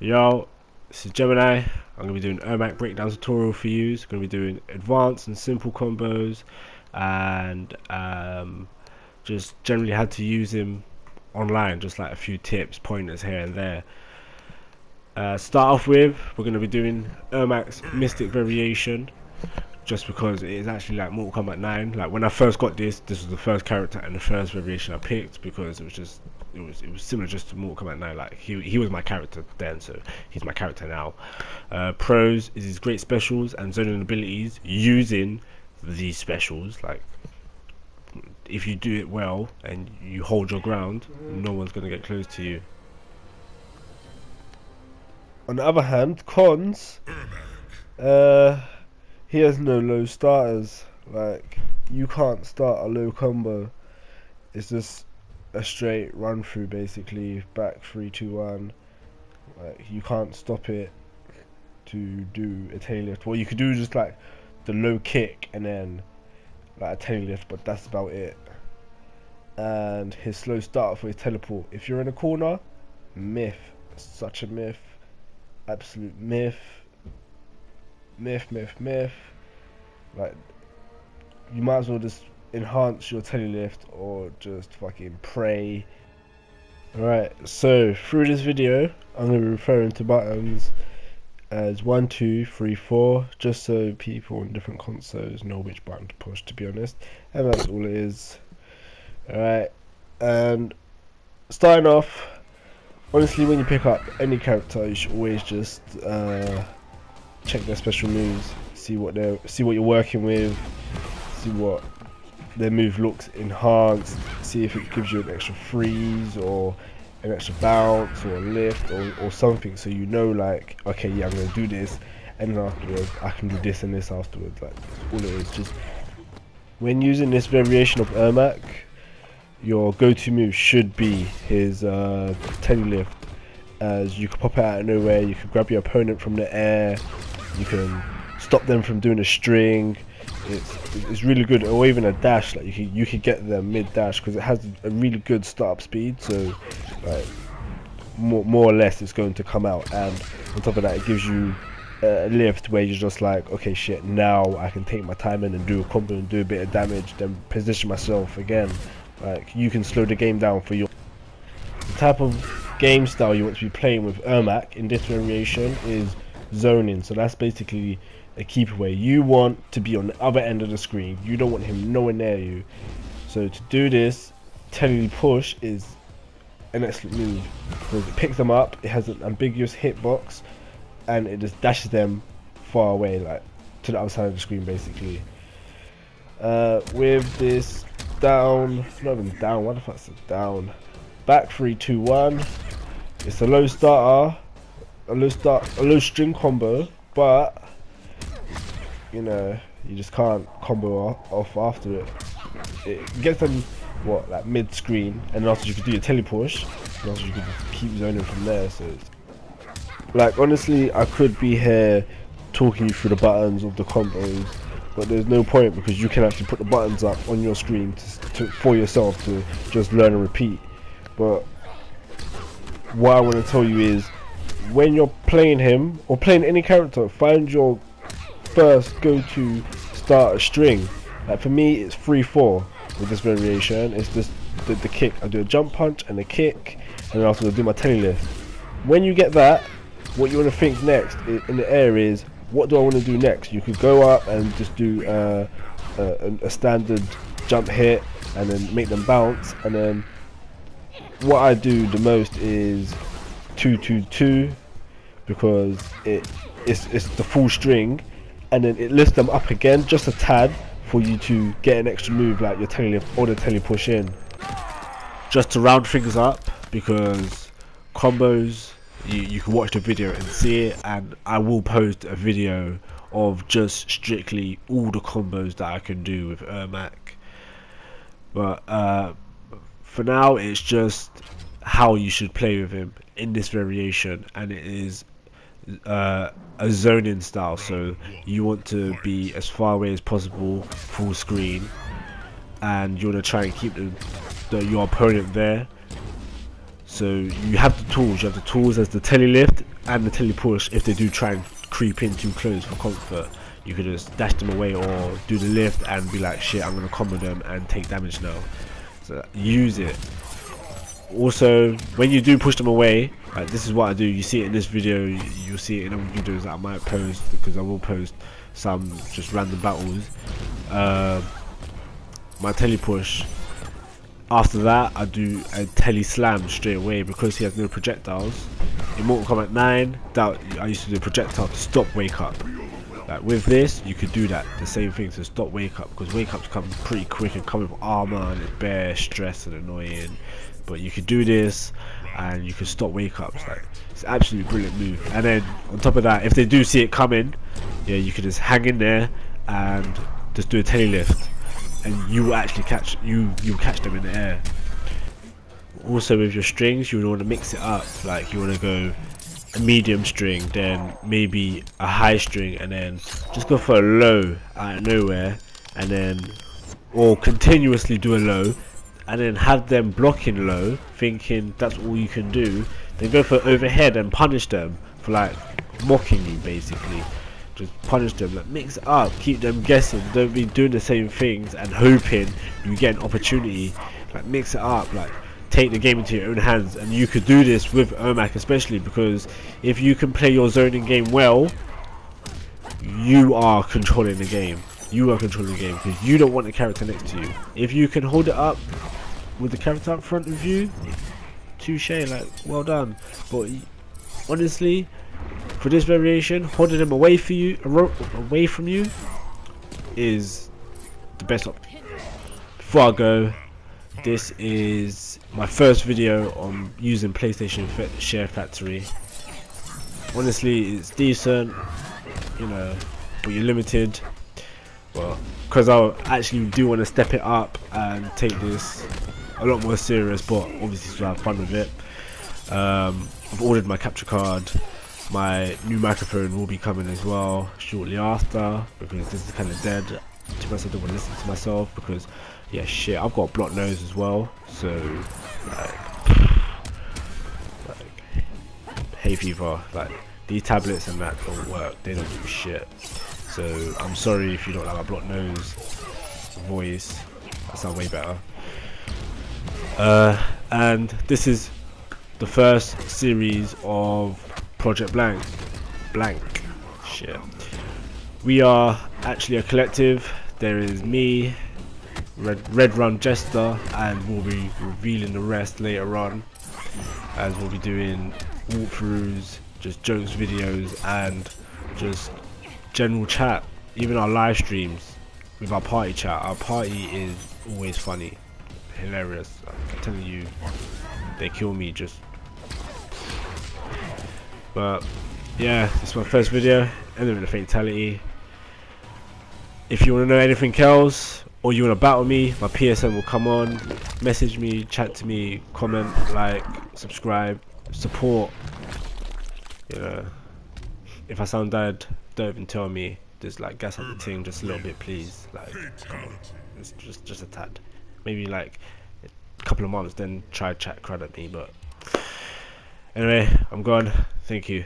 Yo, this is Gemini. I'm going to be doing Ermac breakdown tutorial for you. It's going to be doing advanced and simple combos and um, just generally how to use him online, just like a few tips, pointers here and there. Uh, start off with, we're going to be doing Ermac's Mystic Variation just because it is actually like Mortal Kombat 9. Like when I first got this, this was the first character and the first variation I picked because it was just it was it was similar just to Mortal Kombat 9. Like he he was my character then, so he's my character now. Uh, pros is his great specials and zoning abilities using these specials. Like if you do it well and you hold your ground, no one's gonna get close to you. On the other hand, cons, uh, he has no low starters. Like you can't start a low combo. It's just a straight run through basically. Back three two one. Like you can't stop it to do a tail lift. Well you could do just like the low kick and then like a tail lift but that's about it. And his slow start for his teleport. If you're in a corner myth. Such a myth. Absolute myth myth myth myth like you might as well just enhance your telelift or just fucking pray. Alright, so through this video, I'm going to be referring to buttons as 1, 2, 3, 4, just so people in different consoles know which button to push, to be honest. And that's all it is. Alright, and starting off, honestly, when you pick up any character, you should always just uh, check their special moves, see what they're, see what you're working with, see what their move looks enhanced, see if it gives you an extra freeze or an extra bounce or a lift or, or something. So you know like okay yeah I'm gonna do this and then afterwards I can do this and this afterwards. Like all it is. Just when using this variation of Ermac your go-to move should be his uh, lift as you can pop it out of nowhere you can grab your opponent from the air you can stop them from doing a string. It's it's really good. Or even a dash like you could, you could get there mid dash because it has a really good startup speed so like more, more or less it's going to come out. And on top of that it gives you a lift where you're just like okay shit now I can take my time in and do a combo and do a bit of damage then position myself again. Like you can slow the game down for your the type of game style you want to be playing with Ermac in this variation is zoning so that's basically a keeper where you want to be on the other end of the screen. You don't want him nowhere near you. So to do this, tele push is an excellent move because it picks them up. It has an ambiguous hitbox, and it just dashes them far away, like to the other side of the screen, basically. Uh, with this down, not even down. What the fuck's it down? Back three, two, one. It's a low starter, a low string combo, but you know, you just can't combo off after it. It gets them, what, like mid-screen, and then after you can do your telepush, and after you can keep zoning from there, so Like, honestly, I could be here talking you through the buttons of the combos, but there's no point because you can actually put the buttons up on your screen to, to, for yourself to just learn and repeat. But what I want to tell you is, when you're playing him, or playing any character, find your first go to start a string. Like for me, it's 3-4 with this variation. It's just the, the kick. I do a jump punch and a kick, and then after I do my telly lift. When you get that, what you want to think next in the air is, what do I want to do next? You could go up and just do uh, a, a standard jump hit, and then make them bounce, and then what I do the most is 222 because it it's, it's the full string and then it lifts them up again just a tad for you to get an extra move like your telly or the telly push in. Just to round things up because combos you, you can watch the video and see it and I will post a video of just strictly all the combos that I can do with Ermac. But uh, for now it's just how you should play with him in this variation and it is uh, a zoning style so you want to be as far away as possible full screen and you want to try and keep the, the, your opponent there So you have the tools. You have the tools as the telly lift and the telly push. If they do try and creep in too close for comfort, you could just dash them away or do the lift and be like, shit, I'm gonna combo them and take damage now. So use it. Also, when you do push them away, like this is what I do. You see it in this video. You'll see it in other videos that I might post because I will post some just random battles. Uh, my telly push. After that, I do a telly slam straight away because he has no projectiles. In Mortal Kombat 9, that I used to do projectile to stop wake up. Like with this, you could do that, the same thing to stop wake up because wake ups come pretty quick and come with armor and it's bare stress and annoying. But you could do this and you can stop wake ups. Like it's absolutely brilliant move. And then on top of that, if they do see it coming, yeah, you can just hang in there and just do a telly lift, and you will actually catch you you catch them in the air. Also with your strings, you would want to mix it up. Like you want to go a medium string, then maybe a high string, and then just go for a low out of nowhere, and then or continuously do a low, and then have them blocking low, thinking that's all you can do. Then go for overhead and punish them for like mocking you basically. Just punish them, like mix it up, keep them guessing. Don't be doing the same things and hoping you get an opportunity. Like mix it up, like take the game into your own hands and you could do this with Ermac especially because if you can play your zoning game well you are controlling the game you are controlling the game because you don't want the character next to you if you can hold it up with the character up front of you touche like well done but honestly for this variation holding them away for you away from you is the best option before I go this is my first video on using PlayStation Share Factory. Honestly, it's decent, you know, but you're limited. Well, because I actually do want to step it up and take this a lot more serious, but obviously to have fun with it. Um, I've ordered my capture card. My new microphone will be coming as well shortly after because this is kind of dead. To myself, I don't want to listen to myself because yeah, shit, I've got a blocked nose as well, so, like, like, fever, like, these tablets and that don't work, they don't do shit. So, I'm sorry if you don't like my blocked nose, voice, that sounds way better. Uh, and this is the first series of Project Blank. Blank. Shit. We are actually a collective. There is me, Red, Red Run Jester and we'll be revealing the rest later on as we'll be doing walkthroughs, just jokes videos and just general chat, even our live streams with our party chat. Our party is always funny, hilarious. I'm telling you, they kill me just. But yeah, this is my first video, ending with a fatality. If you want to know anything else, or you want to battle me, my PSN will come on. Message me, chat to me, comment, like, subscribe, support. You know, if I sound dead, don't even tell me. Just like gas up the mm. team just a little bit, please. Like, come on, it's just just a tad. Maybe like a couple of months, then try chat crud at me. But anyway, I'm gone. Thank you.